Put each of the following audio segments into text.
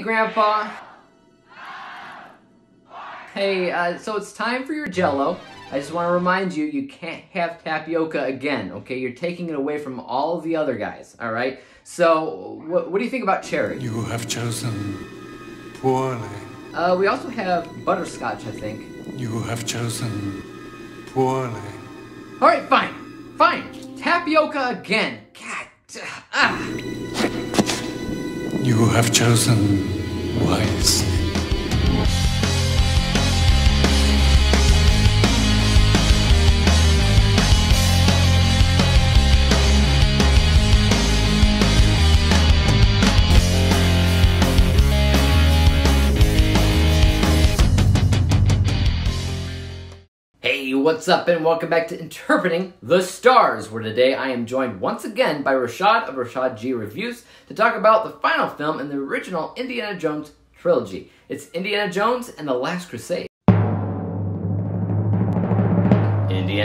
Hey, Grandpa. Hey, uh, so it's time for your jello. I just want to remind you, you can't have tapioca again, okay? You're taking it away from all the other guys, all right? So, what, what do you think about cherry? You have chosen poorly. Uh, we also have butterscotch, I think. You have chosen poorly. All right, fine, fine. Tapioca again. God, ah. You have chosen wisely. What's up, and welcome back to Interpreting the Stars, where today I am joined once again by Rashad of Rashad G Reviews to talk about the final film in the original Indiana Jones trilogy. It's Indiana Jones and the Last Crusade.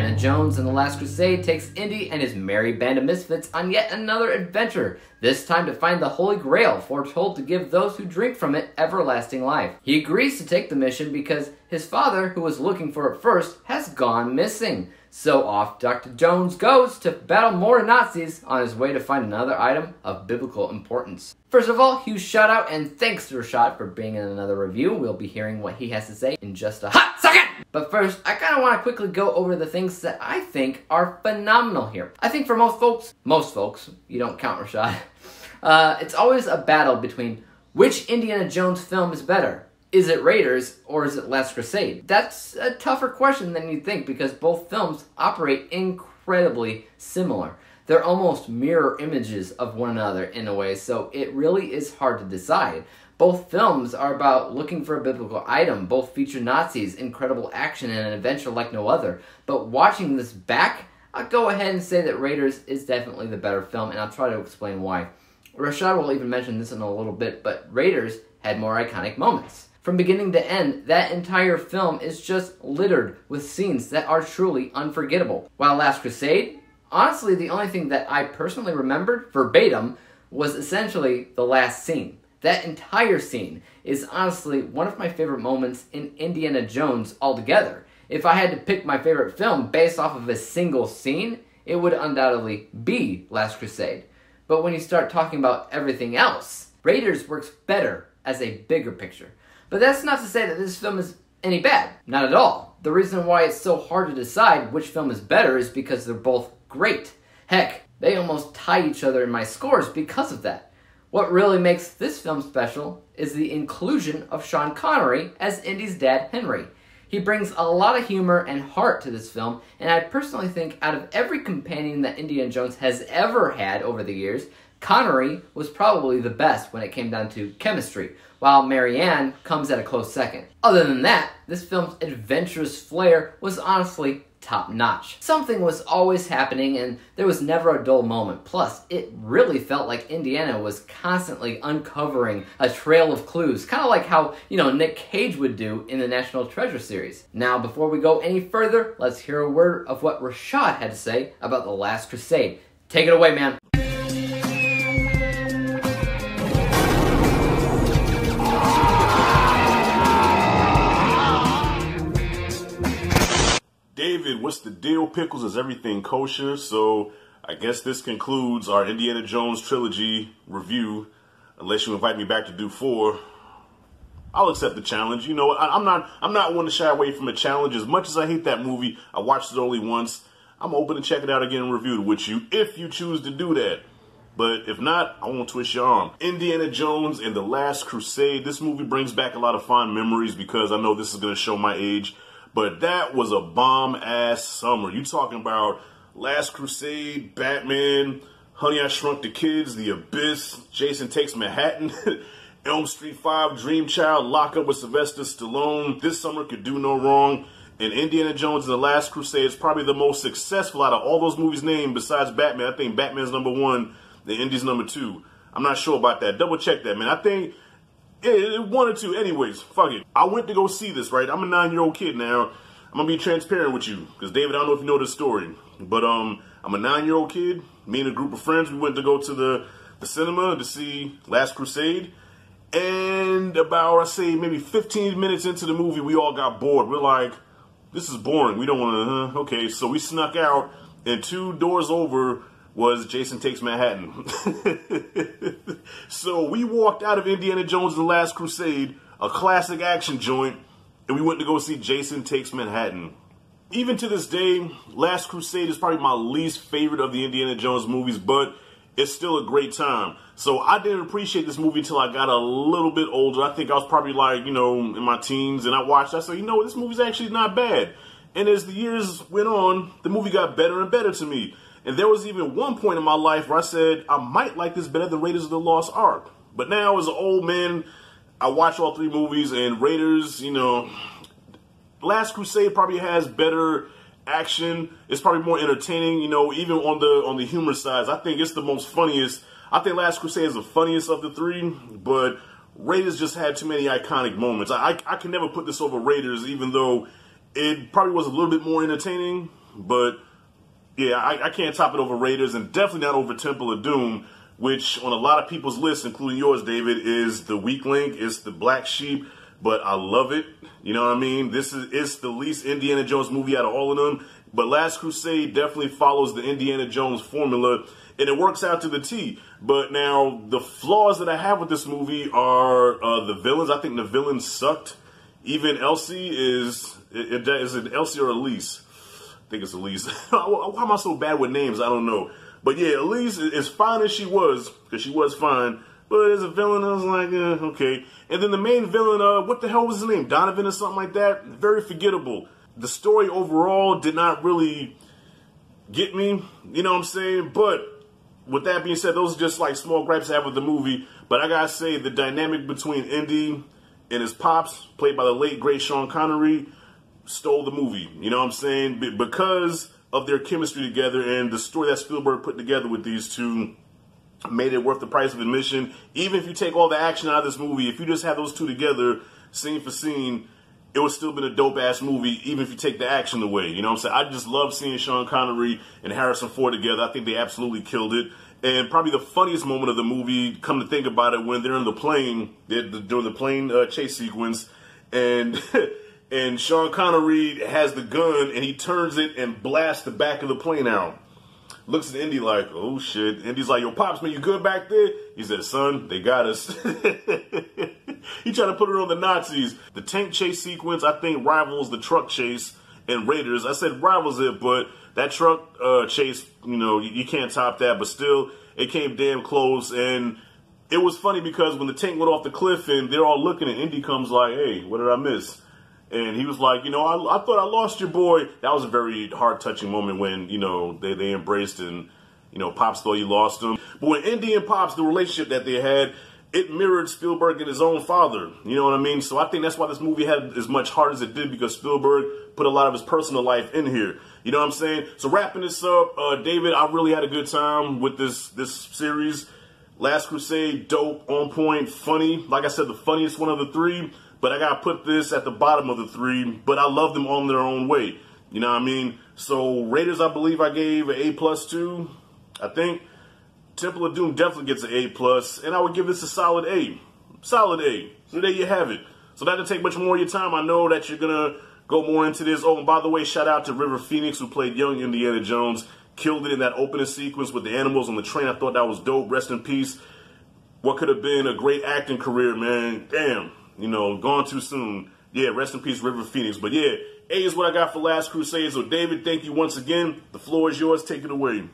Indiana Jones and the Last Crusade takes Indy and his merry band of misfits on yet another adventure, this time to find the Holy Grail, foretold to give those who drink from it everlasting life. He agrees to take the mission because his father, who was looking for it first, has gone missing. So off Dr. Jones goes to battle more Nazis on his way to find another item of biblical importance. First of all, huge shout out and thanks to Rashad for being in another review. We'll be hearing what he has to say in just a hot second! But first, I kind of want to quickly go over the things that I think are phenomenal here. I think for most folks, most folks, you don't count Rashad, uh, it's always a battle between which Indiana Jones film is better. Is it Raiders or is it Last Crusade? That's a tougher question than you'd think because both films operate incredibly similar. They're almost mirror images of one another in a way, so it really is hard to decide. Both films are about looking for a biblical item. Both feature Nazis, incredible action, and an adventure like no other. But watching this back, I'll go ahead and say that Raiders is definitely the better film, and I'll try to explain why. Rashad will even mention this in a little bit, but Raiders had more iconic moments. From beginning to end, that entire film is just littered with scenes that are truly unforgettable. While Last Crusade, honestly, the only thing that I personally remembered verbatim was essentially the last scene. That entire scene is honestly one of my favorite moments in Indiana Jones altogether. If I had to pick my favorite film based off of a single scene, it would undoubtedly be Last Crusade. But when you start talking about everything else, Raiders works better as a bigger picture. But that's not to say that this film is any bad. Not at all. The reason why it's so hard to decide which film is better is because they're both great. Heck, they almost tie each other in my scores because of that. What really makes this film special is the inclusion of Sean Connery as Indy's dad Henry. He brings a lot of humor and heart to this film, and I personally think out of every companion that Indiana Jones has ever had over the years, Connery was probably the best when it came down to chemistry, while Marion comes at a close second. Other than that, this film's adventurous flair was honestly top notch. Something was always happening and there was never a dull moment. Plus, it really felt like Indiana was constantly uncovering a trail of clues, kind of like how, you know, Nick Cage would do in the National Treasure series. Now, before we go any further, let's hear a word of what Rashad had to say about The Last Crusade. Take it away, man. What's the deal? Pickles is everything kosher. So I guess this concludes our Indiana Jones trilogy review. Unless you invite me back to do four, I'll accept the challenge. You know, I, am not I'm not one to shy away from a challenge. As much as I hate that movie, I watched it only once. I'm open to check it out again and review it with you if you choose to do that. But if not, I won't twist your arm. Indiana Jones and the Last Crusade. This movie brings back a lot of fond memories because I know this is going to show my age. But that was a bomb ass summer. You talking about Last Crusade, Batman, Honey I Shrunk the Kids, The Abyss, Jason Takes Manhattan, Elm Street 5, Dream Child, Lock Up with Sylvester Stallone. This summer could do no wrong. And Indiana Jones and the Last Crusade is probably the most successful out of all those movies named besides Batman. I think Batman's number one, the Indy's number two. I'm not sure about that. Double check that, man. I think yeah, one or two. Anyways, fuck it. I went to go see this, right? I'm a nine-year-old kid now. I'm gonna be transparent with you, because David, I don't know if you know this story, but um, I'm a nine-year-old kid. Me and a group of friends, we went to go to the the cinema to see Last Crusade, and about, I say, maybe 15 minutes into the movie, we all got bored. We're like, this is boring. We don't want to, uh, okay. So we snuck out, and two doors over was Jason Takes Manhattan. so we walked out of Indiana Jones The Last Crusade, a classic action joint, and we went to go see Jason Takes Manhattan. Even to this day, Last Crusade is probably my least favorite of the Indiana Jones movies, but it's still a great time. So I didn't appreciate this movie until I got a little bit older. I think I was probably like, you know, in my teens, and I watched, I said, you know, this movie's actually not bad. And as the years went on, the movie got better and better to me. And there was even one point in my life where I said, I might like this better than Raiders of the Lost Ark. But now, as an old man, I watch all three movies, and Raiders, you know, Last Crusade probably has better action. It's probably more entertaining, you know, even on the on the humor side. I think it's the most funniest. I think Last Crusade is the funniest of the three, but Raiders just had too many iconic moments. I, I, I can never put this over Raiders, even though it probably was a little bit more entertaining, but yeah, I, I, can't top it over Raiders and definitely not over Temple of Doom, which on a lot of people's lists, including yours, David, is the weak link, it's the black sheep, but I love it. You know what I mean? This is it's the least Indiana Jones movie out of all of them, but Last Crusade definitely follows the Indiana Jones formula and it works out to the T. But now the flaws that I have with this movie are uh, the villains. I think the villains sucked. Even Elsie is is it Elsie or Elise? Think it's Elise. Why am I so bad with names? I don't know. But yeah, Elise, as fine as she was, because she was fine, but as a villain, I was like, eh, okay. And then the main villain, uh, what the hell was his name? Donovan or something like that? Very forgettable. The story overall did not really get me, you know what I'm saying? But with that being said, those are just like small gripes I have with the movie. But I gotta say, the dynamic between Indy and his pops, played by the late great Sean Connery, stole the movie. You know what I'm saying? Because of their chemistry together and the story that Spielberg put together with these two made it worth the price of admission. Even if you take all the action out of this movie, if you just have those two together, scene for scene, it would still been a dope ass movie, even if you take the action away. You know what I'm saying? I just love seeing Sean Connery and Harrison Ford together. I think they absolutely killed it. And probably the funniest moment of the movie, come to think about it, when they're in the plane, they're during the plane uh, chase sequence, and and Sean Connery has the gun and he turns it and blasts the back of the plane out. Looks at Indy like, oh shit. Indy's like, yo, Pops, man, you good back there? He said, son, they got us. he tried to put it on the Nazis. The tank chase sequence, I think, rivals the truck chase in Raiders. I said rivals it, but that truck uh, chase, you know, you, you can't top that. But still, it came damn close. And it was funny because when the tank went off the cliff and they're all looking, and Indy comes like, hey, what did I miss? And he was like, you know, I, I thought I lost your boy. That was a very heart touching moment when, you know, they, they embraced and, you know, Pops thought you lost him. But when Indy and Pops, the relationship that they had, it mirrored Spielberg and his own father. You know what I mean? So I think that's why this movie had as much heart as it did because Spielberg put a lot of his personal life in here. You know what I'm saying? So wrapping this up, uh, David, I really had a good time with this this series. Last Crusade, dope, on point, funny. Like I said, the funniest one of the three. But I gotta put this at the bottom of the three. But I love them on their own way. You know what I mean? So Raiders, I believe I gave an A plus two. I think Temple of Doom definitely gets an A plus, and I would give this a solid A. Solid A. So there you have it. So that didn't take much more of your time. I know that you're gonna go more into this. Oh, and by the way, shout out to River Phoenix who played young Indiana Jones. Killed it in that opening sequence with the animals on the train. I thought that was dope. Rest in peace. What could have been a great acting career, man. Damn you know, gone too soon. Yeah, rest in peace, River Phoenix. But yeah, A is what I got for Last Crusade. So, David, thank you once again. The floor is yours. Take it away.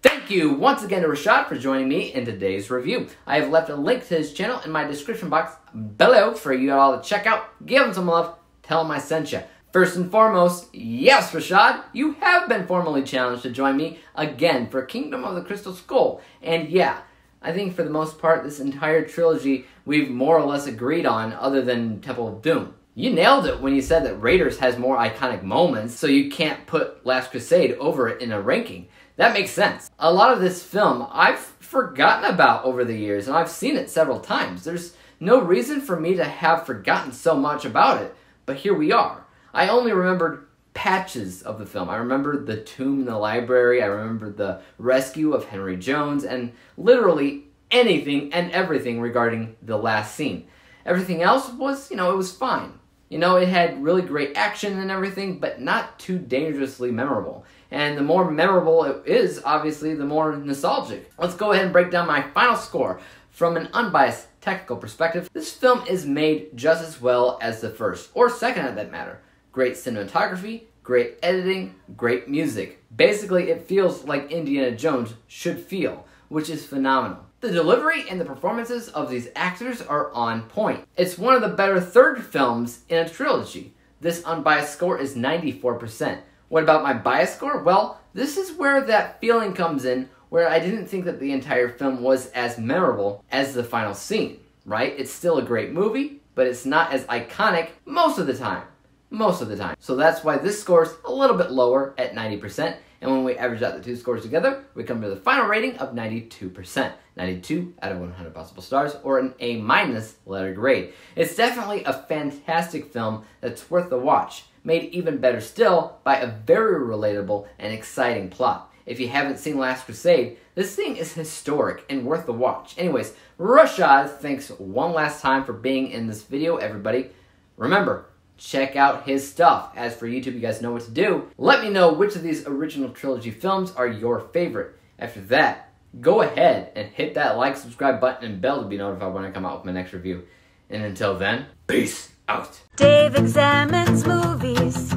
Thank you once again to Rashad for joining me in today's review. I have left a link to his channel in my description box below for you all to check out. Give him some love. Tell him I sent you. First and foremost, yes, Rashad, you have been formally challenged to join me again for Kingdom of the Crystal Skull. And yeah, I think for the most part, this entire trilogy we've more or less agreed on, other than Temple of Doom. You nailed it when you said that Raiders has more iconic moments, so you can't put Last Crusade over it in a ranking. That makes sense. A lot of this film I've forgotten about over the years, and I've seen it several times. There's no reason for me to have forgotten so much about it, but here we are. I only remembered patches of the film. I remember the tomb in the library, I remember the rescue of Henry Jones, and literally anything and everything regarding the last scene. Everything else was, you know, it was fine. You know, it had really great action and everything, but not too dangerously memorable. And the more memorable it is, obviously, the more nostalgic. Let's go ahead and break down my final score. From an unbiased technical perspective, this film is made just as well as the first, or second at that matter. Great cinematography, great editing, great music. Basically, it feels like Indiana Jones should feel, which is phenomenal. The delivery and the performances of these actors are on point. It's one of the better third films in a trilogy. This unbiased score is 94%. What about my bias score? Well, this is where that feeling comes in where I didn't think that the entire film was as memorable as the final scene, right? It's still a great movie, but it's not as iconic most of the time. Most of the time. So that's why this score's a little bit lower at 90%, and when we average out the two scores together, we come to the final rating of 92%. 92 out of 100 possible stars, or an A minus letter grade. It's definitely a fantastic film that's worth the watch, made even better still by a very relatable and exciting plot. If you haven't seen Last Crusade, this thing is historic and worth the watch. Anyways, Rashad, thanks one last time for being in this video, everybody. Remember, check out his stuff. As for YouTube, you guys know what to do. Let me know which of these original trilogy films are your favorite. After that, go ahead and hit that like, subscribe button, and bell to be notified when I come out with my next review. And until then, peace out. Dave examines movies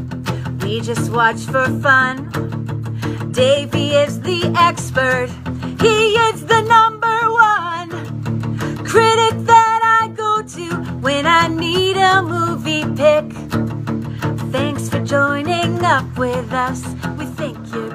we just watch for fun. Davey is the expert, he is the number when I need a movie pick. Thanks for joining up with us. We think you.